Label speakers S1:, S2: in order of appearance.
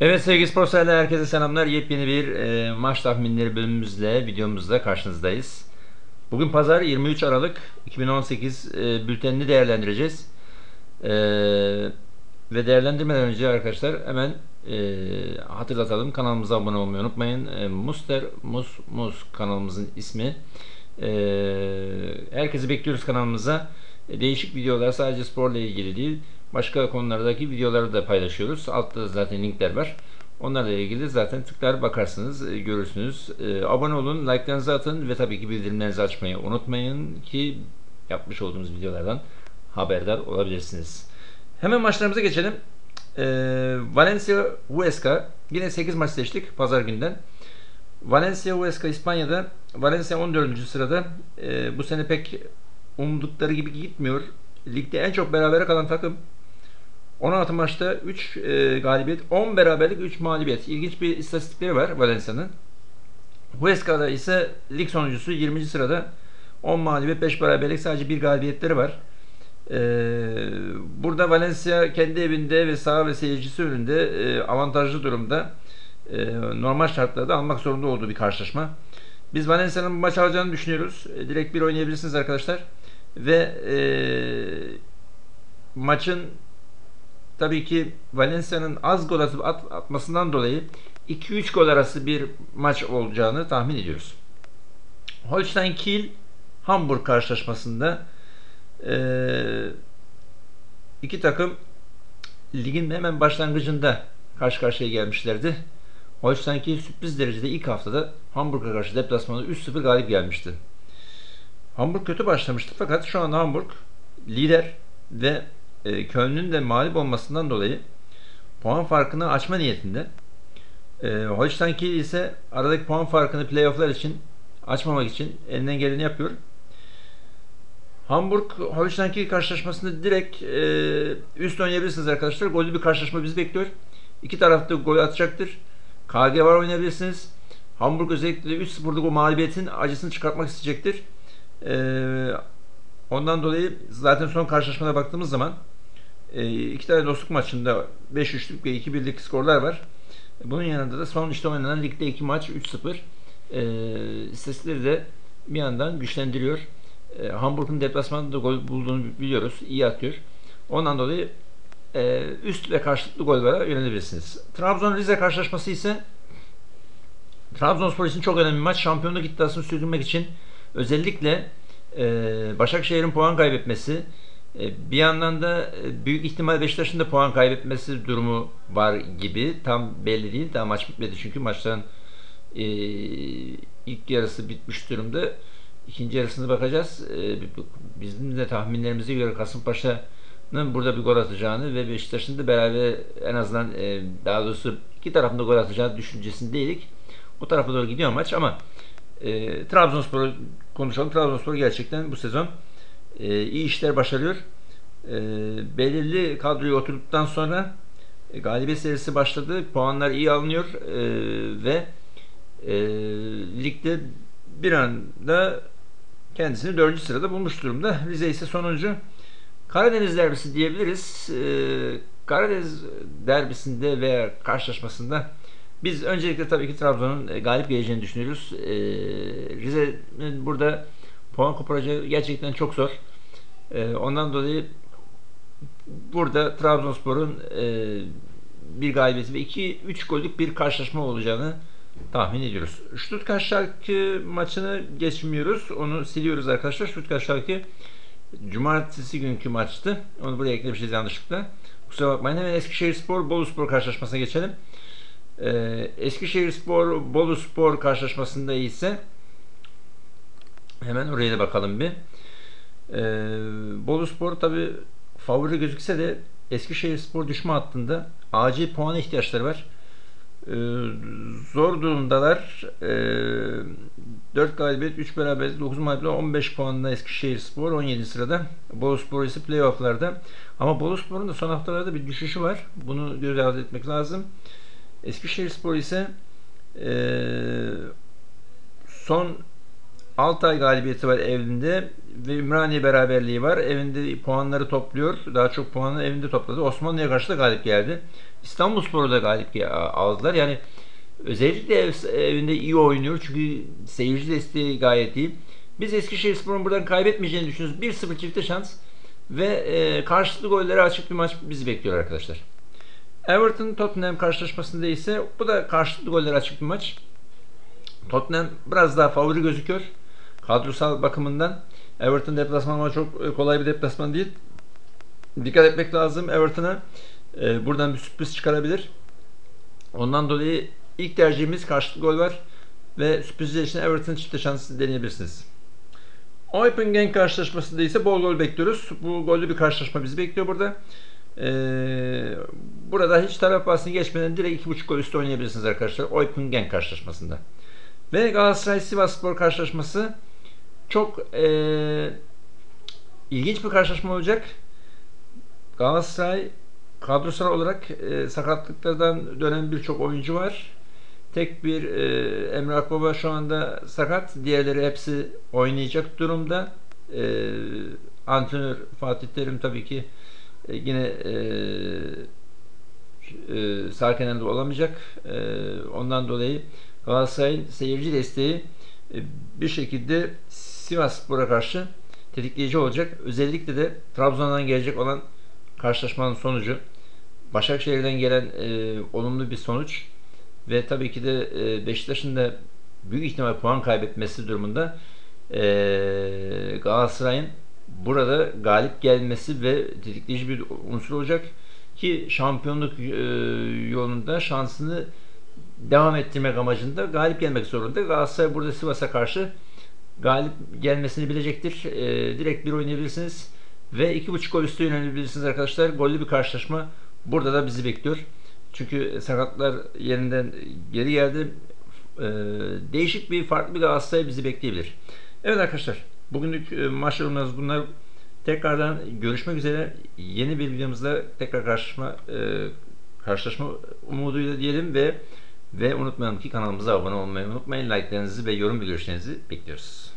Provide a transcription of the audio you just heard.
S1: Evet sevgili spor severler herkese selamlar. Yepyeni bir e, maç tahminleri bölümümüzle videomuzda karşınızdayız. Bugün pazar 23 Aralık 2018 e, bültenini değerlendireceğiz. E, ve değerlendirmeden önce arkadaşlar hemen e, hatırlatalım. Kanalımıza abone olmayı unutmayın. E, Muster Mus Mus kanalımızın ismi. E, herkesi bekliyoruz kanalımıza. E, değişik videolar sadece sporla ilgili değil başka konulardaki videoları da paylaşıyoruz. Altta zaten linkler var. Onlarla ilgili zaten tıklar bakarsınız, e, görürsünüz. E, abone olun, like'larınızı atın ve tabii ki bildirimlerinizi açmayı unutmayın ki yapmış olduğumuz videolardan haberdar olabilirsiniz. Hemen maçlarımıza geçelim. E, Valencia Huesca yine 8 maç seçtik pazar günden. Valencia Huesca İspanya'da Valencia 14. sırada. Bu sene pek umdukları gibi gitmiyor. Ligde en çok berabere kalan takım 16 maçta 3 e, galibiyet, 10 beraberlik, 3 mağlubiyet. İlginç bir istatistikleri var Valencia'nın. Huesca'da ise lig sonuncusu 20. sırada 10 mağlubiyet, 5 beraberlik, sadece 1 galibiyetleri var. Ee, burada Valencia kendi evinde ve saha ve seyircisi önünde e, avantajlı durumda. E, normal şartlarda almak zorunda olduğu bir karşılaşma. Biz Valencia'nın bu maç alacağını düşünüyoruz. E, direkt bir oynayabilirsiniz arkadaşlar. Ve e, maçın tabii ki Valencia'nın az gol atıp at, atmasından dolayı 2-3 gol arası bir maç olacağını tahmin ediyoruz. Holstein Kiel Hamburg karşılaşmasında e, iki takım ligin hemen başlangıcında karşı karşıya gelmişlerdi. Holstein Kiel sürpriz derecede ilk haftada Hamburg'a karşı deplasmanda 3-0 galip gelmişti. Hamburg kötü başlamıştı fakat şu anda Hamburg lider ve e, Köln'ün de mağlup olmasından dolayı puan farkını açma niyetinde. E, Holstein Kiel ise aradaki puan farkını playofflar için açmamak için elinden geleni yapıyor. Hamburg Holstein Kiel karşılaşmasında direkt e, üst oynayabilirsiniz arkadaşlar. Gollü bir karşılaşma bizi bekliyor. İki tarafta gol atacaktır. KG var oynayabilirsiniz. Hamburg özellikle 3-0'lık o mağlubiyetin acısını çıkartmak isteyecektir. Ee, ondan dolayı zaten son karşılaşmada baktığımız zaman e, iki tane dostluk maçında 5-3'lük ve 2-1'lik skorlar var. Bunun yanında da son işte oynanan ligde 2 maç 3-0 e, istatistikleri de bir yandan güçlendiriyor. E, Hamburg'un deplasmanda da gol bulduğunu biliyoruz. İyi atıyor. Ondan dolayı e, üst ve karşılıklı gollara yönelebilirsiniz. Trabzon-Rize karşılaşması ise Trabzonspor için çok önemli bir maç. Şampiyonluk iddiasını sürdürmek için özellikle e, Başakşehir'in puan kaybetmesi e, bir yandan da e, büyük ihtimal Beşiktaş'ın da puan kaybetmesi durumu var gibi. Tam belli değil. Daha maç bitmedi çünkü maçların e, ilk yarısı bitmiş durumda. İkinci yarısına bakacağız. E, bizim de tahminlerimize göre Kasımpaşa'nın burada bir gol atacağını ve Beşiktaş'ın da beraber en azından e, daha doğrusu iki tarafında gol atacağını düşüncesindeydik. O tarafa doğru gidiyor maç ama e, Trabzonspor'u konuşalım. Trabzonspor gerçekten bu sezon e, iyi işler başarıyor. E, belirli kadroyu oturduktan sonra e, galibiyet serisi başladı. Puanlar iyi alınıyor e, ve e, ligde bir anda kendisini dördüncü sırada bulmuş durumda. Rize ise sonuncu. Karadeniz derbisi diyebiliriz. E, Karadeniz derbisinde veya karşılaşmasında biz öncelikle tabii ki Trabzon'un e, galip geleceğini düşünüyoruz. E, Rize'nin burada puan koparacağı gerçekten çok zor. E, ondan dolayı burada Trabzonspor'un e, bir galibiyeti ve 2-3 gollük bir karşılaşma olacağını tahmin ediyoruz. Stuttgart Schalke maçını geçmiyoruz. Onu siliyoruz arkadaşlar. Stuttgart Schalke cumartesi günkü maçtı. Onu buraya eklemişiz yanlışlıkla. Kusura bakmayın. Hemen Eskişehir Spor, Bolu Spor karşılaşmasına geçelim. Ee, Eskişehir Spor, Bolu Spor karşılaşmasında ise hemen oraya da bakalım bir. Ee, Bolu Spor tabi favori gözükse de Eskişehir Spor düşme hattında acil puan ihtiyaçları var. Ee, zor durumdalar. Ee, 4 galibiyet, 3 beraberlik, 9 mağlubiyet, 15 puanla Eskişehir Spor 17 sırada. Bolu Spor ise playofflarda. Ama Bolu Spor'un da son haftalarda bir düşüşü var. Bunu göz ardı etmek lazım. Eskişehir Spor ise e, son Altay galibiyeti var evinde ve Ümraniye beraberliği var. Evinde puanları topluyor. Daha çok puanı evinde topladı. Osmanlı'ya karşı da galip geldi. İstanbulspor'u da galip aldılar. Yani özellikle ev- evinde iyi oynuyor. Çünkü seyirci desteği gayet iyi. Biz Eskişehirspor'un buradan kaybetmeyeceğini düşünüyoruz. 1-0 çifte şans ve e, karşılıklı golleri açık bir maç bizi bekliyor arkadaşlar. Everton Tottenham karşılaşmasında ise bu da karşılıklı goller açık bir maç. Tottenham biraz daha favori gözüküyor. Kadrosal bakımından. Everton deplasmanı ama çok e, kolay bir deplasman değil. Dikkat etmek lazım Everton'a. E, buradan bir sürpriz çıkarabilir. Ondan dolayı ilk tercihimiz karşılıklı gol var. Ve sürprizler için Everton çifte şansı deneyebilirsiniz. Open Gang karşılaşmasında ise bol gol bekliyoruz. Bu gollü bir karşılaşma bizi bekliyor burada. Ee, burada hiç taraf bahsini geçmeden direkt 2.5 gol üstü oynayabilirsiniz arkadaşlar. Open Gang karşılaşmasında. Ve Galatasaray Sivasspor karşılaşması çok ee, ilginç bir karşılaşma olacak. Galatasaray kadrosal olarak e, sakatlıklardan dönen birçok oyuncu var. Tek bir e, Emre Akbaba şu anda sakat. Diğerleri hepsi oynayacak durumda. E, antrenör Fatih Terim tabii ki e, yine e, e, sağ kenarında olamayacak. E, ondan dolayı Galatasaray'ın seyirci desteği e, bir şekilde Sivasspor'a karşı tetikleyici olacak. Özellikle de Trabzon'dan gelecek olan karşılaşmanın sonucu Başakşehir'den gelen e, olumlu bir sonuç ve tabii ki de e, Beşiktaş'ın da büyük ihtimal puan kaybetmesi durumunda e, Galatasaray'ın burada galip gelmesi ve tetikleyici bir unsur olacak ki şampiyonluk e, yolunda şansını devam ettirmek amacında galip gelmek zorunda. Galatasaray burada Sivas'a karşı galip gelmesini bilecektir. E, direkt bir oynayabilirsiniz ve 2.5 gol üstü yönelebilirsiniz arkadaşlar. Gollü bir karşılaşma burada da bizi bekliyor. Çünkü sakatlar yerinden geri geldi. Ee, değişik bir farklı bir Galatasaray bizi bekleyebilir. Evet arkadaşlar bugünlük e, maç yorumlarımız bunlar. Tekrardan görüşmek üzere. Yeni bir videomuzda tekrar karşılaşma e, karşılaşma umuduyla diyelim ve ve unutmayalım ki kanalımıza abone olmayı unutmayın. Like'larınızı ve yorum ve görüşlerinizi bekliyoruz.